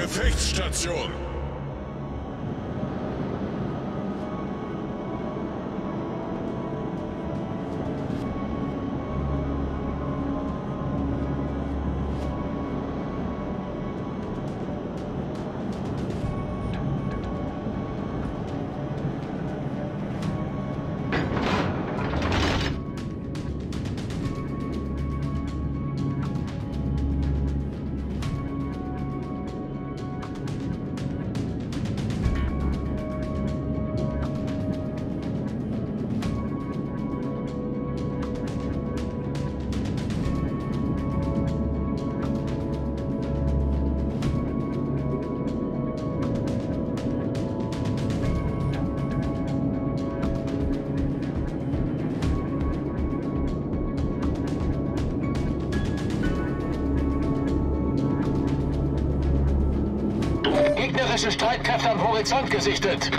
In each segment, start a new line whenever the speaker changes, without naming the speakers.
Gefechtsstation.
Streitkräfte am Horizont gesichtet.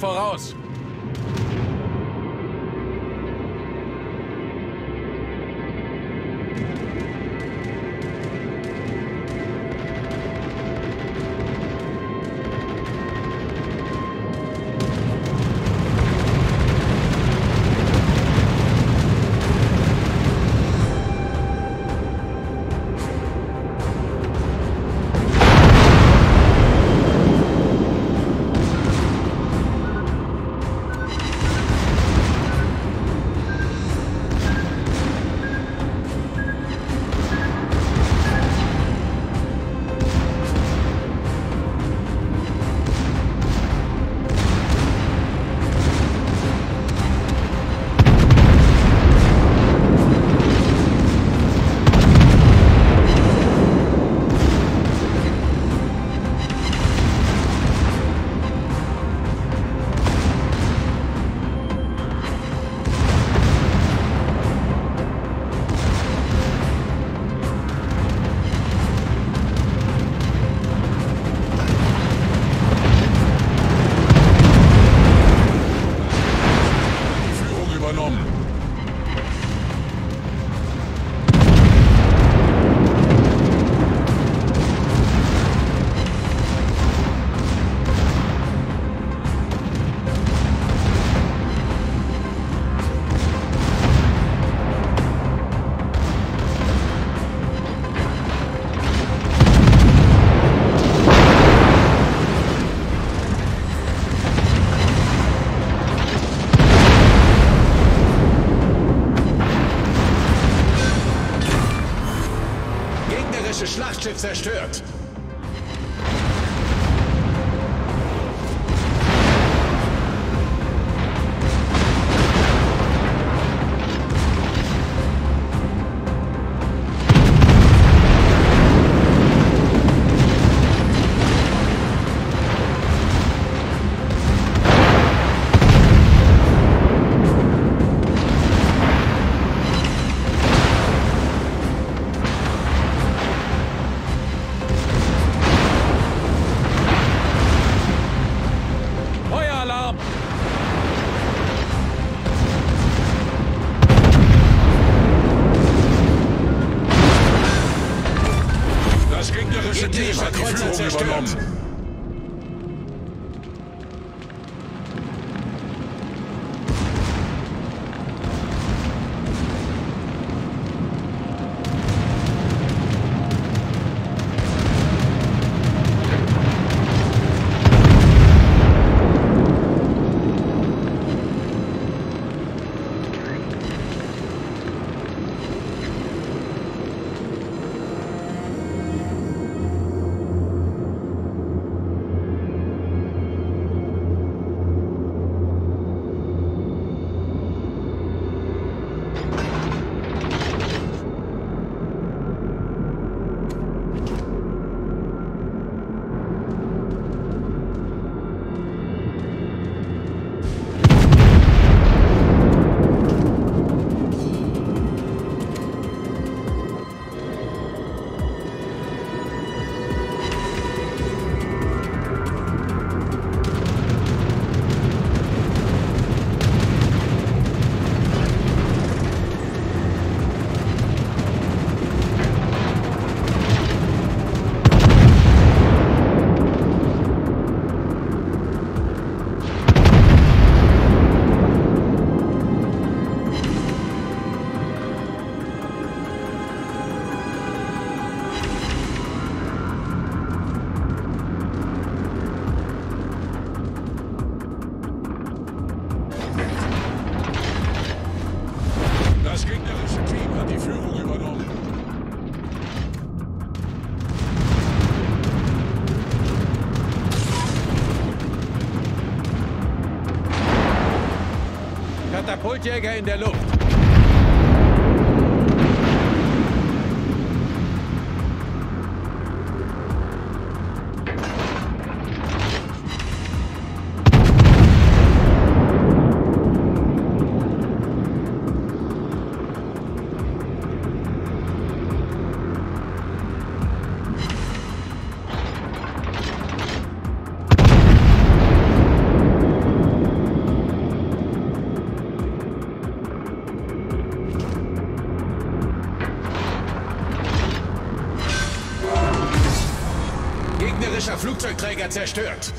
Torpedos Economía. gegnerische Schlachtschiff
zerstört.
Katapultjäger in der Luft.
Flugzeugträger zerstört.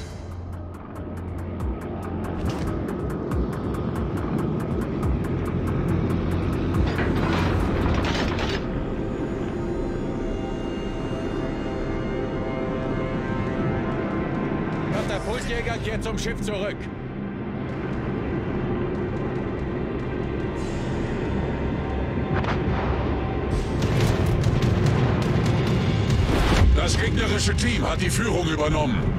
Katapultjäger kehrt zum Schiff zurück.
Das gegnerische Team hat die Führung übernommen.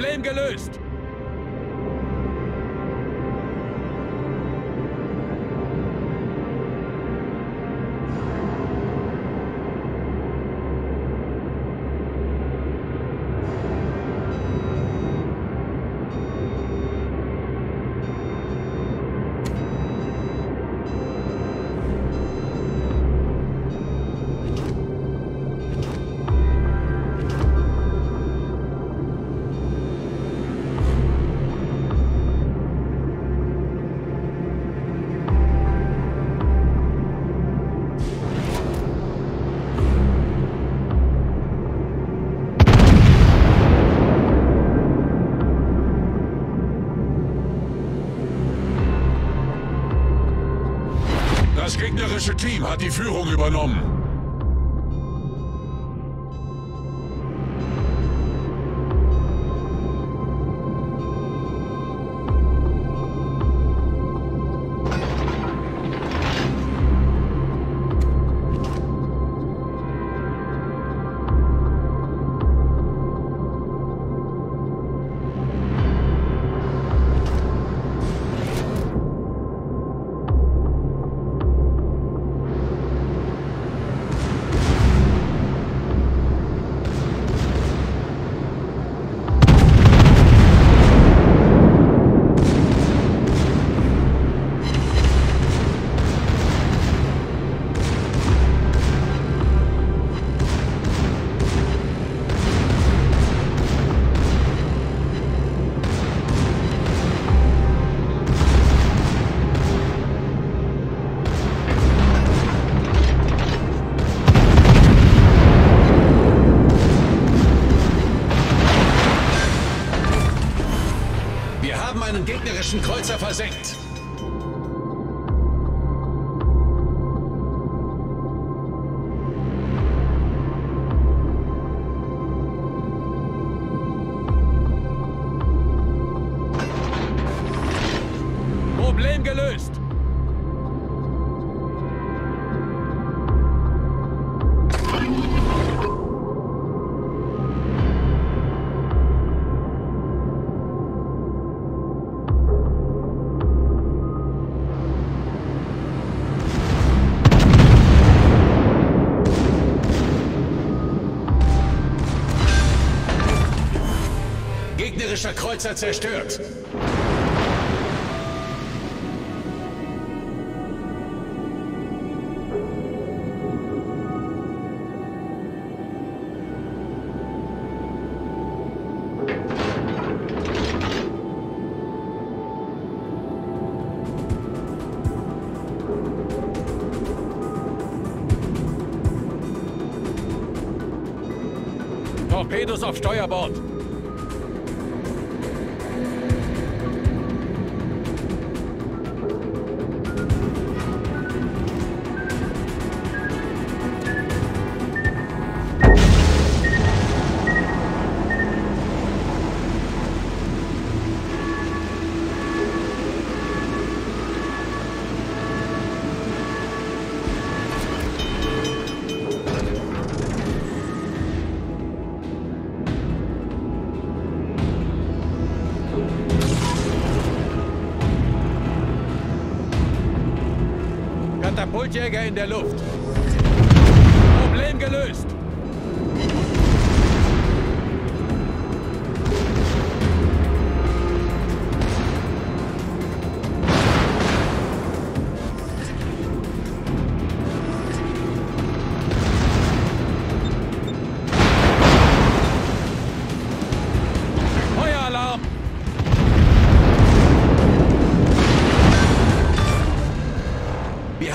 Problem gelöst.
Das gegnerische Team hat die Führung übernommen.
Haben einen gegnerischen Kreuzer versenkt. Gegnerischer Kreuzer zerstört.
Torpedos auf Steuerbord. Katapultjäger in der Luft. Problem gelöst.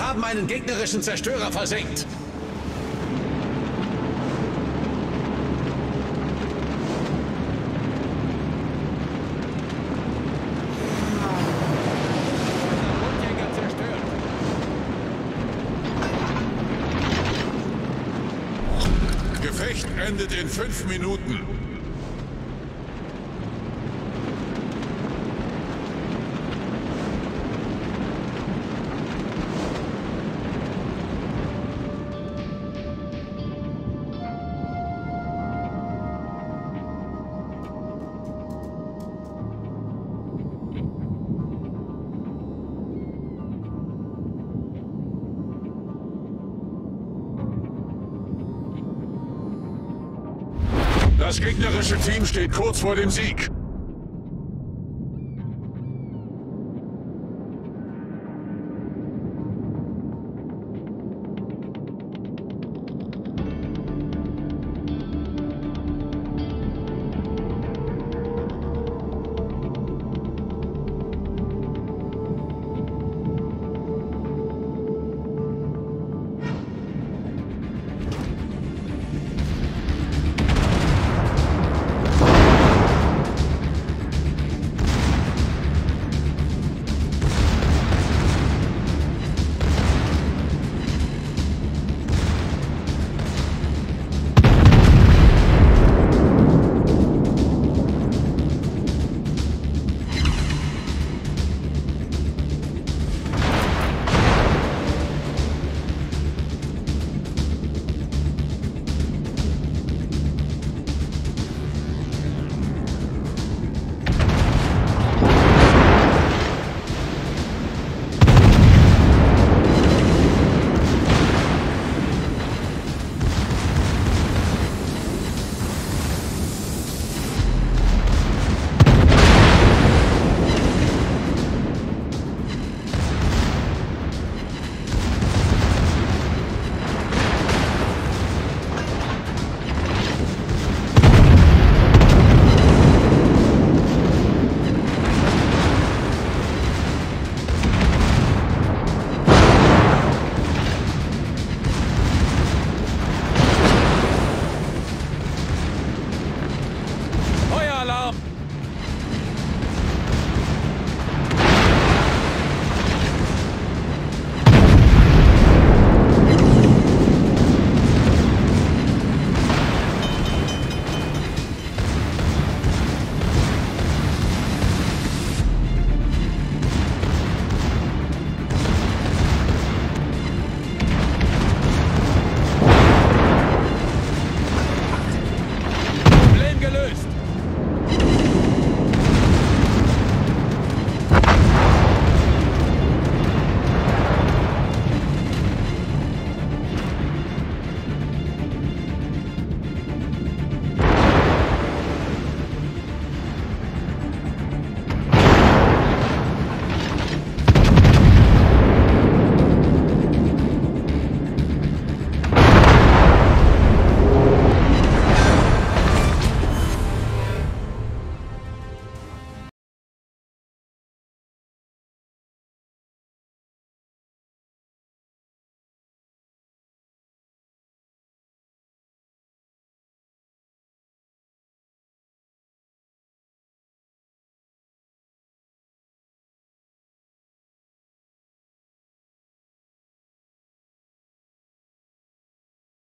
Wir haben einen gegnerischen Zerstörer versenkt.
Gefecht endet in fünf Minuten. Das gegnerische Team steht kurz vor dem Sieg.